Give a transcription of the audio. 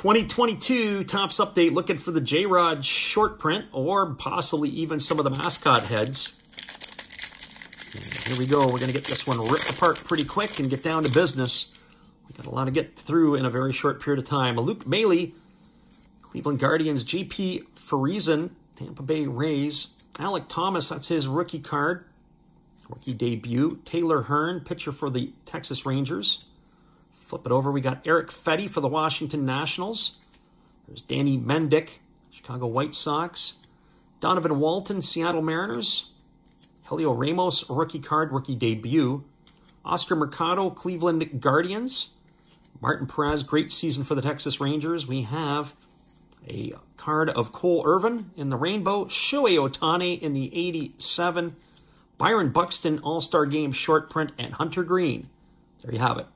2022 Topps Update looking for the J-Rod short print or possibly even some of the mascot heads. Here we go. We're going to get this one ripped apart pretty quick and get down to business. We got a lot to get through in a very short period of time. Luke Maile, Cleveland Guardians, JP Feyereisen, Tampa Bay Rays. Alek Thomas, that's his rookie card. Rookie debut. Taylor Hearn, pitcher for the Texas Rangers. Flip it over. We got Erick Fedde for the Washington Nationals. There's Danny Mendick, Chicago White Sox. Donovan Walton, Seattle Mariners. Heliot Ramos, rookie card, rookie debut. Oscar Mercado, Cleveland Guardians. Martin Perez, great season for the Texas Rangers. We have a card of Cole Irvin in the rainbow. Shohei Ohtani in the 87. Byron Buxton, All-Star Game short print, and Hunter Greene. There you have it.